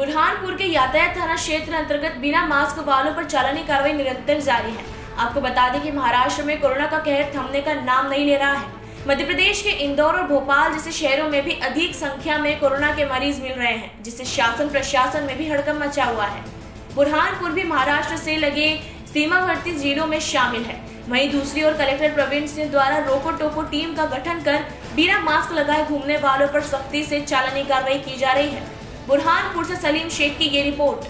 बुरहानपुर के यातायात थाना क्षेत्र अंतर्गत बिना मास्क वालों पर चालानी कार्रवाई निरंतर जारी है। आपको बता दें कि महाराष्ट्र में कोरोना का कहर थमने का नाम नहीं ले रहा है। मध्य प्रदेश के इंदौर और भोपाल जैसे शहरों में भी अधिक संख्या में कोरोना के मरीज़ मिल रहे हैं, जिससे शासन प्रशासन में भी हड़कम मचा हुआ है। बुरहानपुर भी महाराष्ट्र से लगे सीमावर्ती जिलों में शामिल है। वहीं दूसरी ओर कलेक्टर प्रवीण सिंह द्वारा रोको टोको टीम का गठन कर बिना मास्क लगाए घूमने वालों पर सख्ती से चालानी कार्रवाई की जा रही है। बुरहानपुर से सलीम शेख की ये रिपोर्ट।